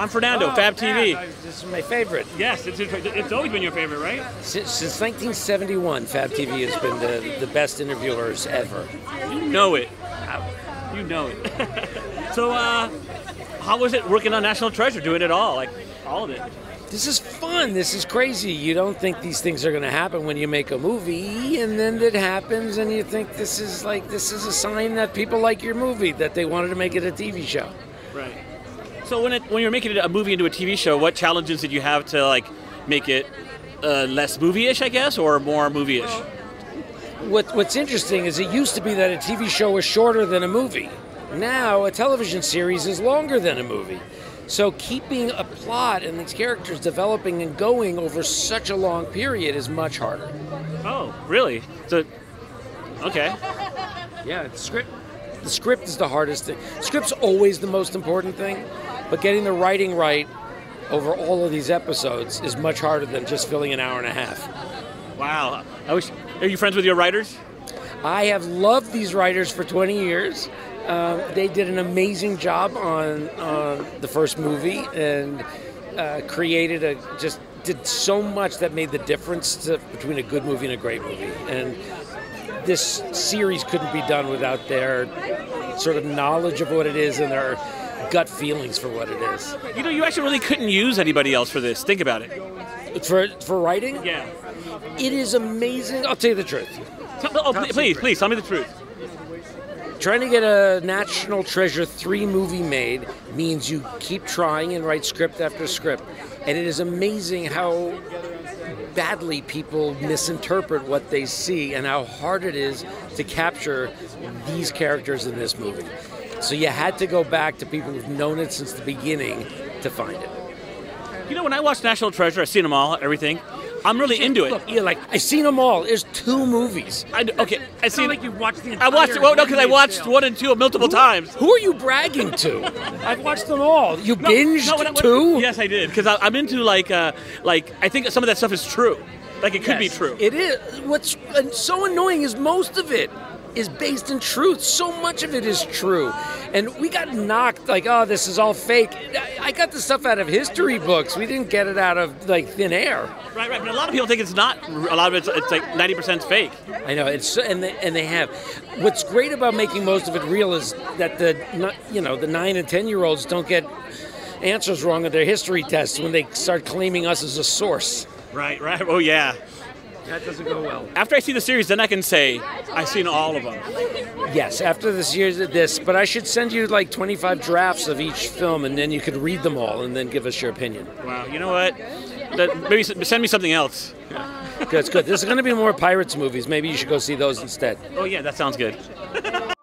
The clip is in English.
I'm Fernando, Oh, Fab TV. Fab. This is my favorite. Yes, it's, it's always been your favorite, right? Since, since 1971, Fab TV has been the, the best interviewers ever. You know it. You know it. so, uh, how was it working on National Treasure, doing it all, like all of it? This is fun. This is crazy. You don't think these things are going to happen when you make a movie, and then it happens, and you think this is like this is a sign that people like your movie, that they wanted to make it a TV show. Right. So when it when you're making a movie into a TV show, what challenges did you have to like make it uh, less movie-ish, I guess, or more movie-ish? What, what's interesting is it used to be that a TV show was shorter than a movie. Now a television series is longer than a movie. So keeping a plot and these characters developing and going over such a long period is much harder. Oh, really? So, okay. Yeah, the script. The script is the hardest thing. Script's always the most important thing, but getting the writing right over all of these episodes is much harder than just filling an hour and a half. Wow. I wish. Are you friends with your writers? I have loved these writers for 20 years. Um, they did an amazing job on, on the first movie and uh, created a just did so much that made the difference to, between a good movie and a great movie. And this series couldn't be done without their sort of knowledge of what it is and their gut feelings for what it is. You know, you actually really couldn't use anybody else for this. Think about it. For for writing, Yeah. it is amazing. I'll tell you the truth. Tell- oh, Top please, secret. please, tell me the truth. Trying to get a National Treasure 3 movie made means you keep trying and write script after script. And it is amazing how badly people misinterpret what they see and how hard it is to capture these characters in this movie. So you had to go back to people who've known it since the beginning to find it. You know, when I watch National Treasure, I've seen them all, everything. I'm really into it. Look, you're like, I've seen them all. There's two movies. I, okay, I It's see. not like you watched the I watched. entire Well, no, because I watched Tale. one and two multiple times. Who are you bragging to? I've watched them all. You binged No, when I- when- two? Yes, I did because I'm into like, uh, like I think some of that stuff is true. Like it could be true. It is. What's uh, so annoying is most of it is based in truth. So much of it is true. And we got knocked like, oh, this is all fake. I- got the stuff out of history books. We didn't get it out of like thin air. right, right. But a lot of people think it's not. A lot of it's, it's like 90% fake. I know it's and they, and they have. What's great about making most of it real is that the you know the nine and ten year olds don't get answers wrong on their history tests when they start claiming us as a source. Right, right. Oh yeah. That doesn't go well. After I see the series, then I can say I've seen all of them. Yes, after this year's this, but I should send you like 25 drafts of each film, and then you could read them all, and then give us your opinion. Wow. You know what? That, maybe send me something else. Good, it's good. There's going to be more pirates movies. Maybe you should go see those instead. Oh yeah, that sounds good.